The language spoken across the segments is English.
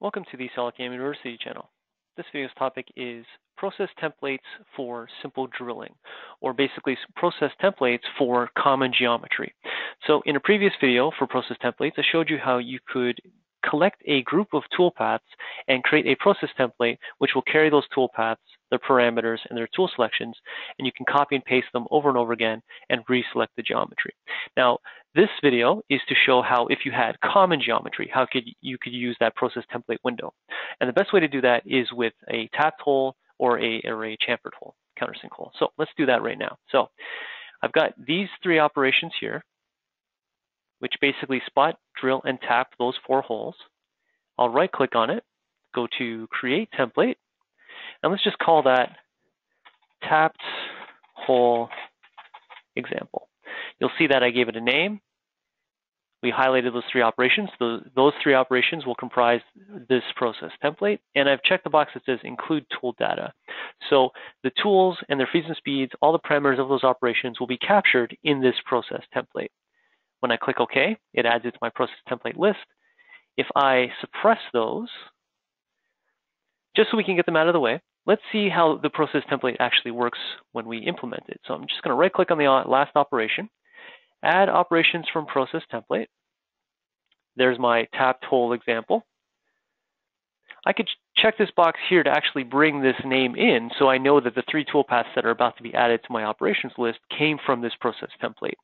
Welcome to the SolidCAM University channel. This video's topic is process templates for simple drilling, or basically process templates for common geometry. So in a previous video for process templates, I showed you how you could collect a group of toolpaths and create a process template which will carry those toolpaths, their parameters, and their tool selections, and you can copy and paste them over and over again and reselect the geometry. Now, this video is to show how if you had common geometry, how could you could use that process template window. And the best way to do that is with a tapped hole or a, or a chamfered hole, countersink hole. So let's do that right now. So I've got these three operations here which basically spot, drill, and tap those four holes. I'll right click on it, go to create template, and let's just call that tapped hole example. You'll see that I gave it a name. We highlighted those three operations. Those, three operations will comprise this process template. And I've checked the box that says include tool data. So the tools and their feeds and speeds, all the parameters of those operations will be captured in this process template. When I click OK, it adds it to my process template list. If I suppress those, just so we can get them out of the way, let's see how the process template actually works when we implement it. So I'm just going to right click on the uh, last operation, add operations from process template. There's my tapped hole example. I could check this box here to actually bring this name in so I know that the three toolpaths that are about to be added to my operations list came from this process template.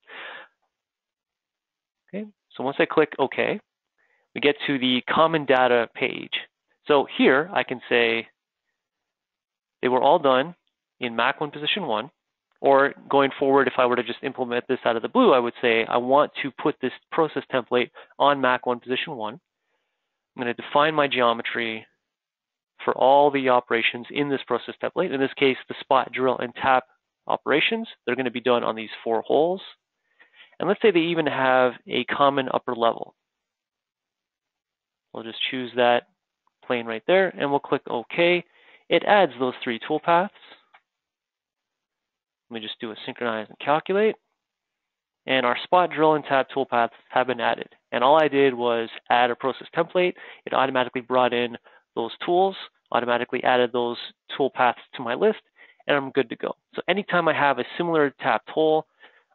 Okay, so once I click OK, we get to the common data page. So here I can say they were all done in Mac 1 position 1, or going forward, if I were to just implement this out of the blue, I would say I want to put this process template on Mac 1 position 1. I'm going to define my geometry for all the operations in this process template. In this case, the spot, drill, and tap operations, they're going to be done on these four holes. And let's say they even have a common upper level. We'll just choose that plane right there, and we'll click OK. It adds those three toolpaths. Let me just do a synchronize and calculate. And our spot drill and tap toolpaths have been added. And all I did was add a process template. It automatically brought in those tools, automatically added those toolpaths to my list, and I'm good to go. So anytime I have a similar tapped tool,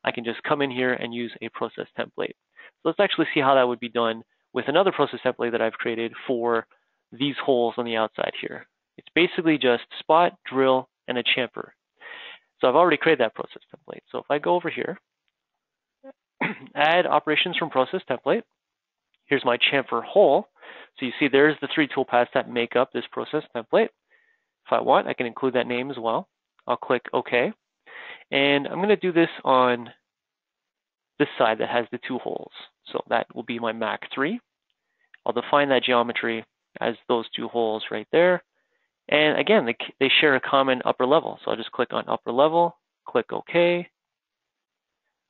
I can just come in here and use a process template. So let's actually see how that would be done with another process template that I've created for these holes on the outside here. It's basically just spot, drill, and a chamfer. So I've already created that process template. So if I go over here, add operations from process template, here's my chamfer hole. So you see there's the three toolpaths that make up this process template. If I want, I can include that name as well. I'll click OK. And I'm going to do this on this side that has the two holes. So that will be my Mac 3. I'll define that geometry as those two holes right there. And again, they, they share a common upper level. So I'll just click on upper level, click OK.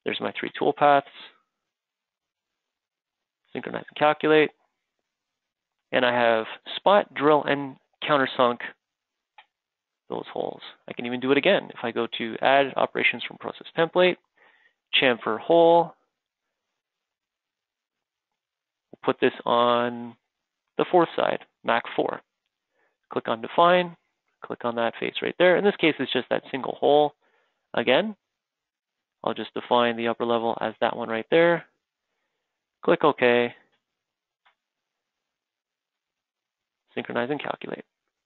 There's my three toolpaths. Synchronize and calculate. And I have spot, drill, and countersunk those holes. I can even do it again. If I go to add operations from process template, chamfer hole, put this on the fourth side, Mac 4. Click on define, click on that face right there. In this case, it's just that single hole. Again, I'll just define the upper level as that one right there. Click OK. Synchronize and calculate.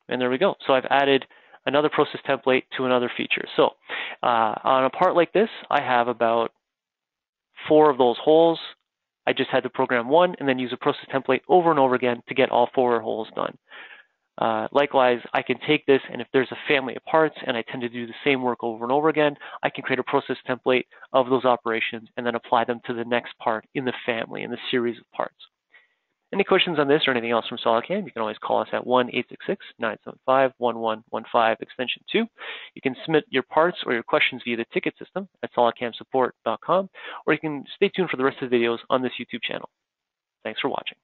And there we go. So I've added another process template to another feature. So uh, on a part like this, I have about four of those holes. I just had to program one and then use a process template over and over again to get all four holes done. Uh, likewise, I can take this and if there's a family of parts and I tend to do the same work over and over again, I can create a process template of those operations and then apply them to the next part in the family, in the series of parts. Any questions on this or anything else from SolidCAM, you can always call us at 1-866-975-1115 extension 2. You can submit your parts or your questions via the ticket system at solidcamsupport.com, or you can stay tuned for the rest of the videos on this YouTube channel. Thanks for watching.